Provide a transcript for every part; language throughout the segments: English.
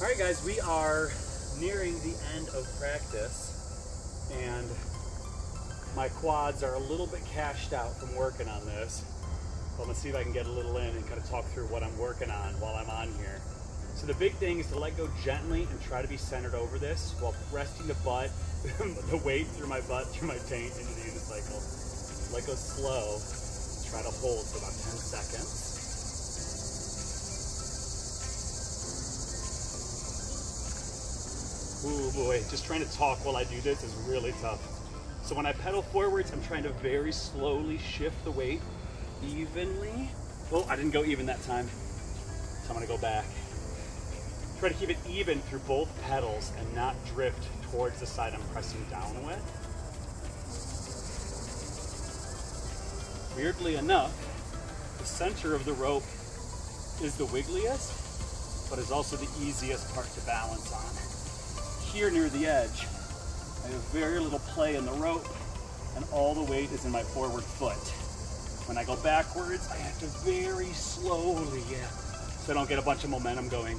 All right, guys, we are nearing the end of practice, and my quads are a little bit cashed out from working on this. So I'm gonna see if I can get a little in and kind of talk through what I'm working on while I'm on here. So the big thing is to let go gently and try to be centered over this while resting the butt, the weight through my butt, through my taint into the unicycle. Let go slow. Try to hold for about 10 seconds. Ooh boy, just trying to talk while I do this is really tough. So when I pedal forwards, I'm trying to very slowly shift the weight evenly. Oh, I didn't go even that time. So I'm gonna go back. Try to keep it even through both pedals and not drift towards the side I'm pressing down with. Weirdly enough, the center of the rope is the wiggliest, but is also the easiest part to balance on here near the edge, I have very little play in the rope and all the weight is in my forward foot. When I go backwards, I have to very slowly, yeah, so I don't get a bunch of momentum going.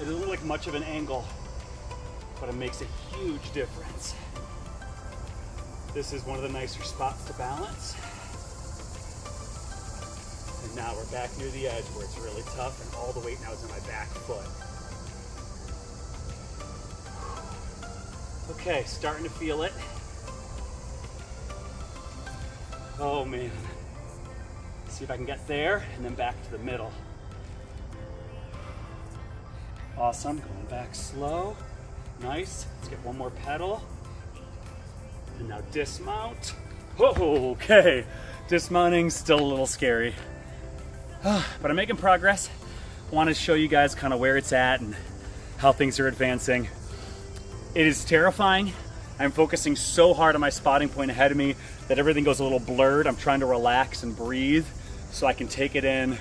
It doesn't look like much of an angle, but it makes a huge difference. This is one of the nicer spots to balance. And now we're back near the edge where it's really tough and all the weight now is in my back foot. Okay, starting to feel it. Oh man. Let's see if I can get there and then back to the middle. Awesome, going back slow. Nice, let's get one more pedal. And now dismount. Okay, dismounting, still a little scary. Ah, but I'm making progress. Want to show you guys kind of where it's at and how things are advancing. It is terrifying. I'm focusing so hard on my spotting point ahead of me that everything goes a little blurred. I'm trying to relax and breathe so I can take it in.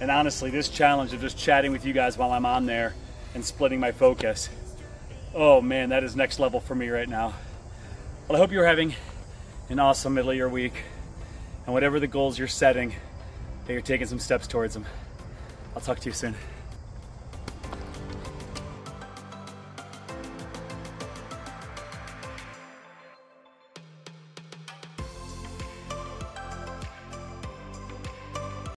And honestly, this challenge of just chatting with you guys while I'm on there and splitting my focus, oh man, that is next level for me right now. Well, I hope you're having an awesome middle of your week. And whatever the goals you're setting, that you're taking some steps towards them. I'll talk to you soon.